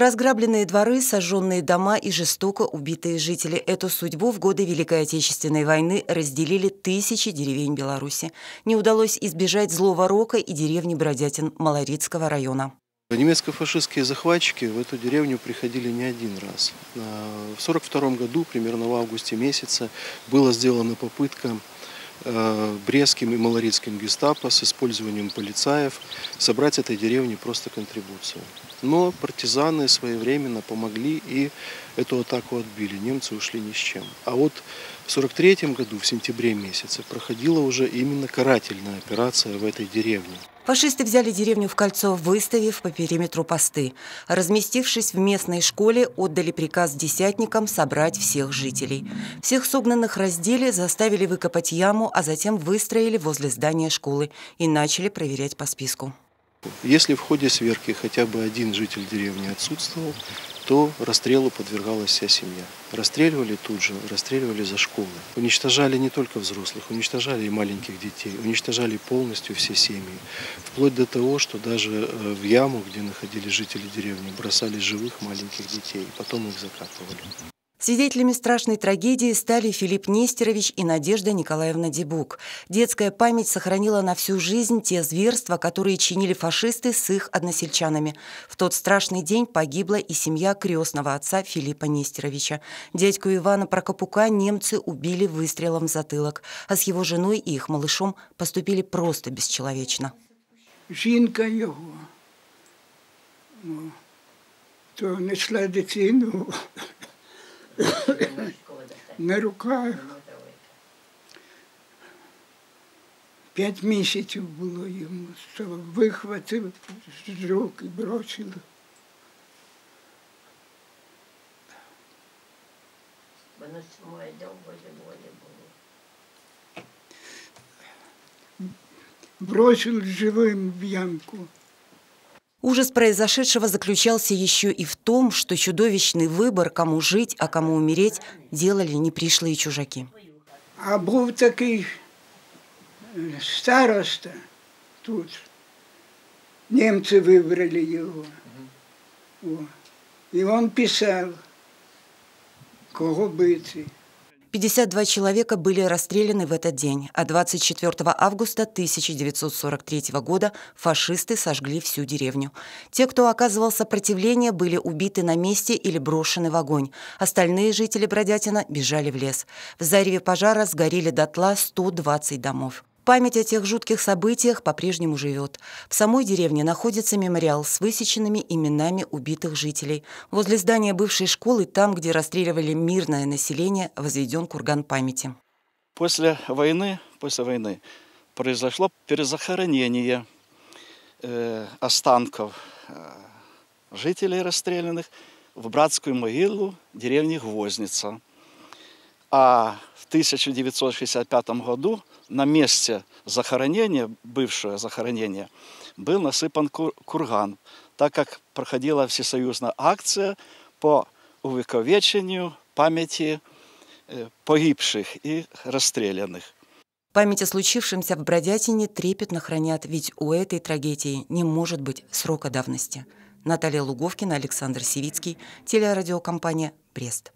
Разграбленные дворы, сожженные дома и жестоко убитые жители. Эту судьбу в годы Великой Отечественной войны разделили тысячи деревень Беларуси. Не удалось избежать злого рока и деревни Бродятин Малорицкого района. Немецко-фашистские захватчики в эту деревню приходили не один раз. В 1942 году, примерно в августе месяце, была сделана попытка брестским и малорицким гестапо с использованием полицаев собрать этой деревне просто контрибуцию. Но партизаны своевременно помогли и эту атаку отбили. Немцы ушли ни с чем. А вот в 1943 году, в сентябре месяце, проходила уже именно карательная операция в этой деревне. Фашисты взяли деревню в кольцо, выставив по периметру посты. Разместившись в местной школе, отдали приказ десятникам собрать всех жителей. Всех согнанных раздели, заставили выкопать яму, а затем выстроили возле здания школы и начали проверять по списку. Если в ходе сверки хотя бы один житель деревни отсутствовал, то расстрелу подвергалась вся семья. Расстреливали тут же, расстреливали за школы. Уничтожали не только взрослых, уничтожали и маленьких детей, уничтожали полностью все семьи. Вплоть до того, что даже э, в яму, где находились жители деревни, бросали живых маленьких детей, потом их закапывали. Свидетелями страшной трагедии стали Филипп Нестерович и Надежда Николаевна Дебук. Детская память сохранила на всю жизнь те зверства, которые чинили фашисты с их односельчанами. В тот страшный день погибла и семья крестного отца Филиппа Нестеровича. Дядьку Ивана Прокопука немцы убили выстрелом в затылок, а с его женой и их малышом поступили просто бесчеловечно. Жінка його то несла дитину на руках. П'ять місяців було йому, що вихватив з рук і бросили. Бросил живым в ямку. Ужас произошедшего заключался еще и в том, что чудовищный выбор, кому жить, а кому умереть, делали непришлые чужаки. А был такой староста тут. Немцы выбрали его. И он писал, кого бити. 52 человека были расстреляны в этот день, а 24 августа 1943 года фашисты сожгли всю деревню. Те, кто оказывал сопротивление, были убиты на месте или брошены в огонь. Остальные жители Бродятина бежали в лес. В зареве пожара сгорели дотла 120 домов. Память о тех жутких событиях по-прежнему живет. В самой деревне находится мемориал с высеченными именами убитых жителей. Возле здания бывшей школы, там, где расстреливали мирное население, возведен курган памяти. После войны, после войны произошло перезахоронение э, останков э, жителей расстрелянных в братскую могилу деревни Гвозница. А в 1965 году на месте захоронения, бывшее захоронение, был насыпан курган, так как проходила всесоюзная акция по увековечению памяти э, погибших и расстрелянных. Память о случившемся в Бродятине трепетно хранят, ведь у этой трагедии не может быть срока давности. Наталья Луговкина, Александр Сивицкий, телерадиокомпания «Брест».